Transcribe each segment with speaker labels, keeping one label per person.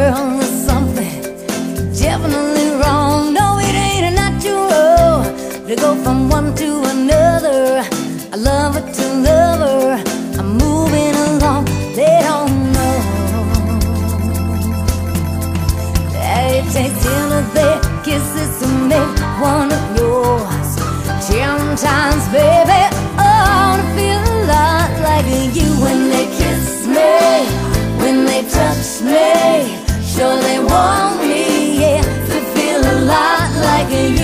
Speaker 1: girl, there's something definitely wrong. No, it ain't natural to go from one to another. I love it to love her. I'm moving along. They don't know that it takes till their kisses. like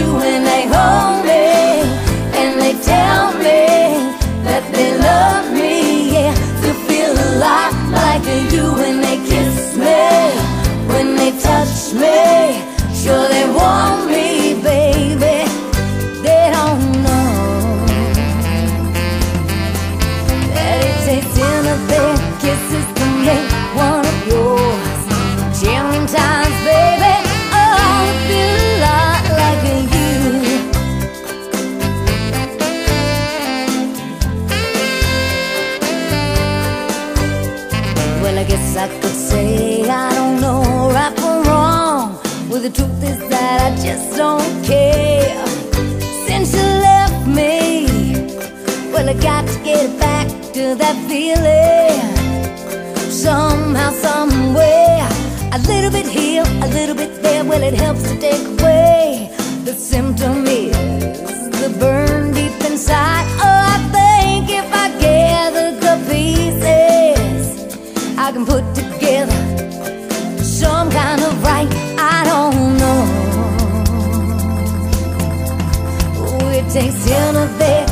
Speaker 1: I could say I don't know right from wrong. Well, the truth is that I just don't care. Since you left me Well, I got to get back to that feeling. Somehow, somewhere A little bit here, a little bit there Well, it helps to take sem a ver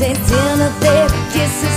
Speaker 1: dancing till the thick kisses.